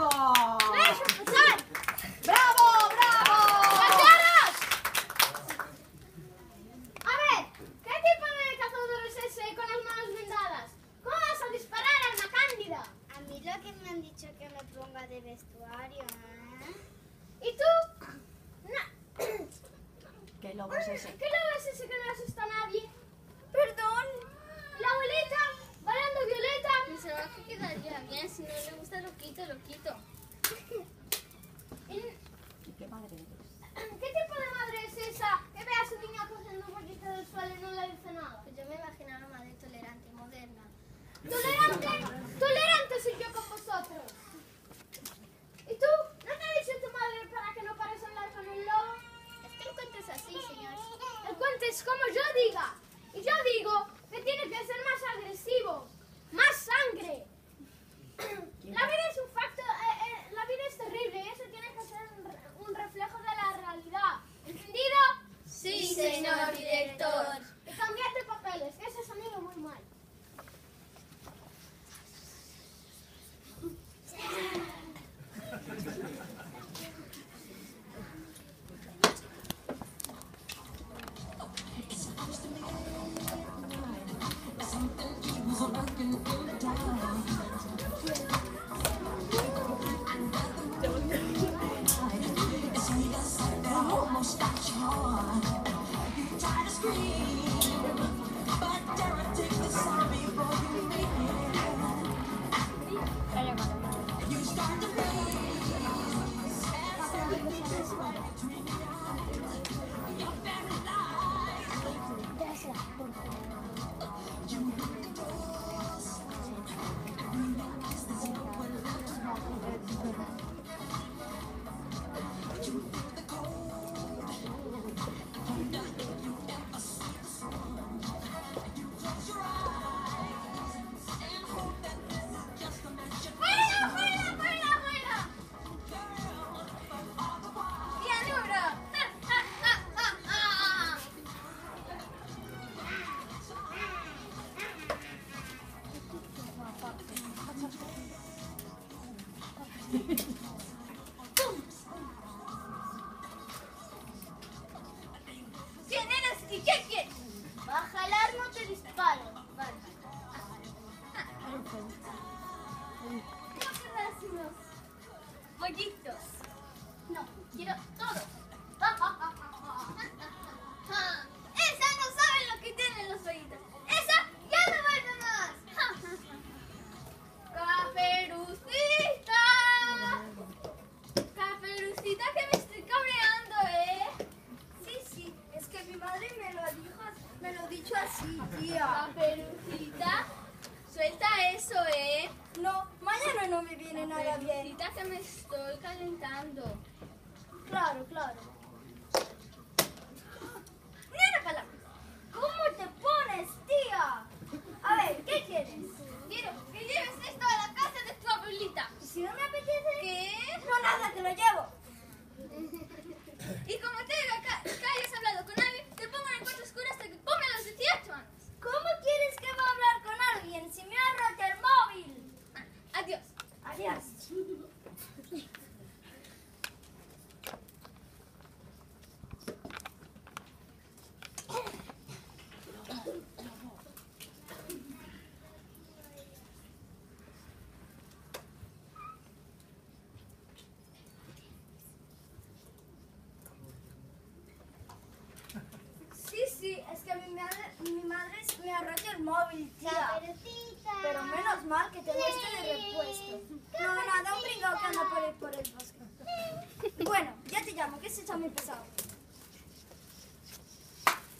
¡Bravo! ¡Bravo, bravo! ¡Cachorros! A ver, ¿qué tipo de cazador es ese con las manos vendadas? ¿Cómo vas a disparar a una cándida? A mí lo que me han dicho que me ponga de vestuario, ¿eh? ¿Y tú? No. ¿Qué lobo es ese? ¿Qué lobo es ese que no asusta a nadie? Perdón. ¿La abuelita? ¿Bailando violeta? Pensaba que quedaría bien. Si no le gusta, lo quito, lo quito. ¿Y ¿Y qué madre eres? ¿Qué tipo de madre es esa que ve a su niña cogiendo un poquito del suelo y no le dice Thank you. ¿Quién eres y qué quieres? Baja el arma o te disparo. Vale. ¿Cómo querrás unos bollitos? No, quiero todo. Esa no sabe lo que tienen los bollitos. Esa ya no vuelve más. Caperucita. Caperucita que me estoy cabreando, ¿eh? Sí, sí. Es que mi madre me lo dijo, dicho así, tía. Caperucita, suelta eso, ¿eh? No, mañana no me viene nada bien. Que me estoy calentando. Claro, claro. Ni una palabra. ¿Cómo te pones, tía? A ver, ¿qué quieres? Quiero que lleves esto a la casa de tu abuelita. ¿Y si no me apetece? ¿Qué? No, nada, te lo llevo. Y como te diga ca- que hayas hablado con alguien, te pongo en el cuarto oscuro hasta que cumpla los 18 años. ¿Cómo quieres que va a hablar con alguien si me ha roto el móvil? Ah, Adiós. Adiós. Sí, sí, es que mi madre, mi madre me ha Caperucita. Pero menos mal que tengo este de repuesto. No, nada, un pringao que anda por el, por el bosque. Bueno, ya te llamo, que se echa muy pesado.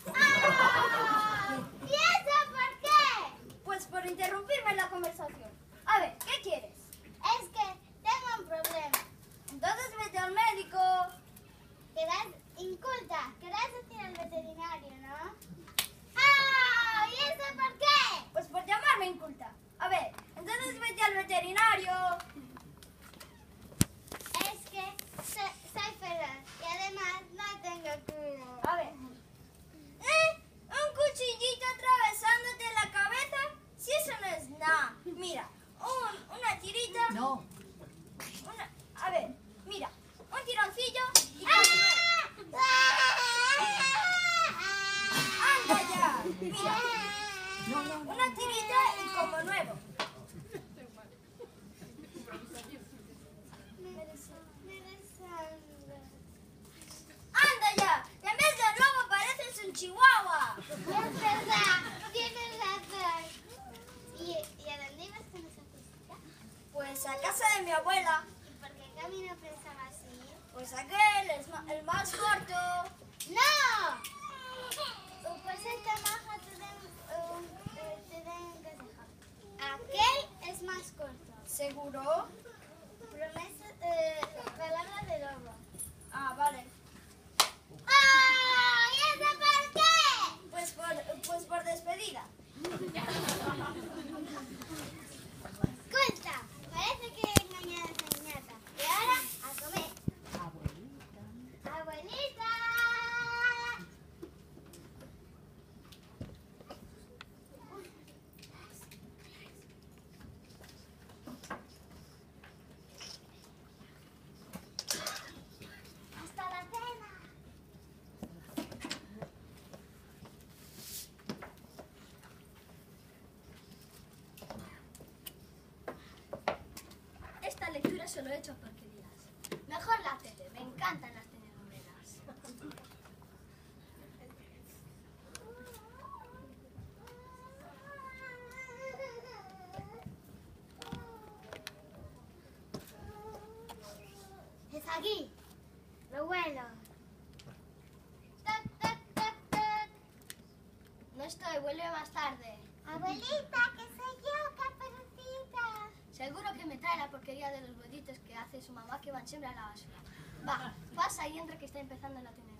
¿Y eso por qué? Pues por interrumpirme la conversación. A ver, ¿qué quieres? Es que tengo un problema. Entonces vete al médico. Quedas inculta. Querás decir al veterinario, ¿no? ¡Ah! ¿Y eso por qué? Pues por llamarme inculta. A ver, entonces vete al veterinario. Es que so- soy feroz y además no tengo culo. A ver. ¿Eh? ¿Un cuchillito atravesándote la cabeza? Si eso no es nada. Mira, mi abuela. ¿Y por qué camino pensaba así? Pues aquel es ma- el más corto. ¡No! Pues esta maja te den, eh, te den consejo. Aquel es más corto. ¿Seguro? Promesa, eh, palabra de lobo. Ah, vale. ¡Ah! ¿Y eso por qué? Pues por, pues por despedida. Cuenta, parece que he engañado a esa niñata. Y ahora, a comer. Abuelita. ¡Abuelita! ¡Hasta la cena! Lo he hecho porquerías. Mejor la tele, me encantan las telenovelas. Es aquí. Lo bueno. No estoy, vuelve más tarde. Abuelita, que de los bollitos que hace su mamá que van siempre a la basura. Va, pasa y entra que está empezando la telenovela.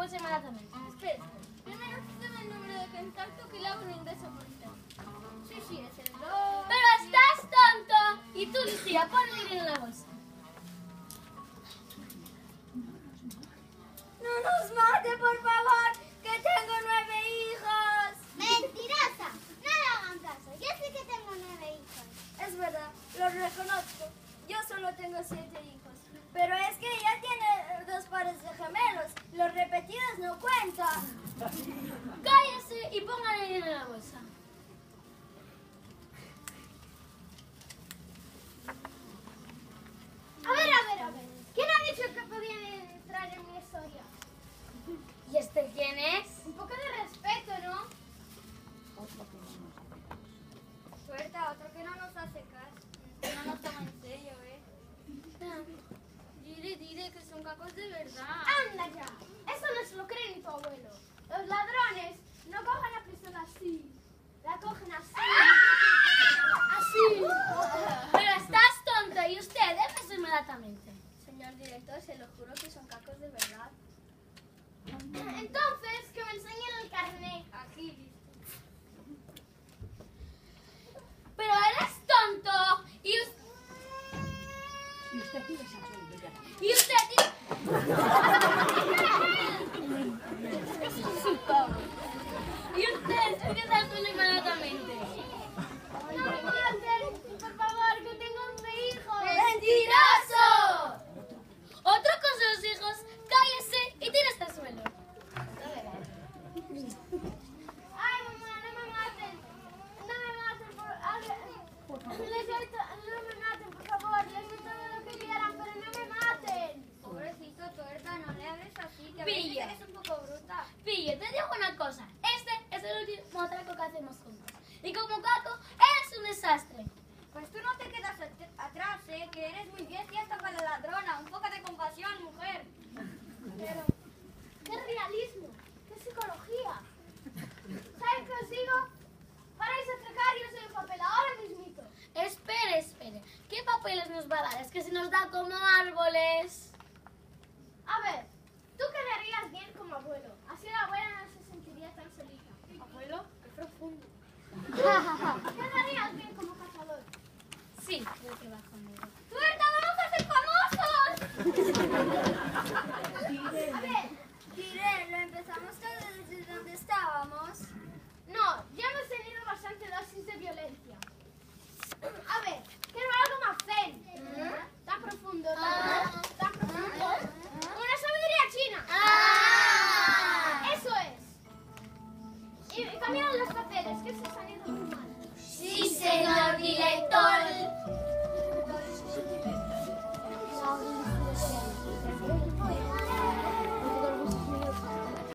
En esta bolsa inmediatamente. Espera, primero dame el número de contacto que le hago un ingreso por. Sí, sí, es el 2. Pero estás tonto. Y tú, Lucía, pon no cuentan. Cállese y ponga el dinero en la bolsa. A ver, a ver, a ver. ¿Quién ha dicho que podía entrar en mi historia? ¿Y este quién es? Un poco de respeto, ¿no? Otro que no nos hace Suerte a otro que no nos hace caso. Que no nos toma en serio, ¿eh? Dile, dile que son cacos de verdad. ¡Anda ya! Eso no se lo cree ni tu abuelo. Los ladrones no cogen la pistola así. La cogen así. Así. Pero estás tonto y usted, déjese inmediatamente. Señor director, se lo juro que son cacos de verdad. Entonces, que me enseñen el carnet. Aquí, Pero eres tonto y, us- Y usted tiene esa y usted... y usted, empieza a hacerlo inmediatamente. No me maten, por favor, que tengo nueve hijos. ¡Mentiroso! Otro con sus hijos, cállese y tírese al suelo. Ay, mamá, no me maten. No me maten, por, a- les doy to- no me maten, por favor. Les doy todo lo que quieran, pero no me maten. Pobrecito, tuerta, no le hables así, que a veces veces Pilla. eres un poco bruta. Pille, te digo una cosa. Este es el último atraco que hacemos juntos. Y como Caco, eres un desastre. Pues tú no te quedas at- atrás, ¿eh? Que eres muy bien cierta para la ladrona. Un poco de compasión, mujer. Pero, ¿qué realismo? ¿Qué psicología? ¿Saben qué os digo? Paráis a atracar y os doy el papel ahora mismito. Espere, espere. ¿Qué papeles nos va a da como árboles. A ver, tú quedarías bien como abuelo. Así la abuela no se sentiría tan solita. Abuelo, qué profundo.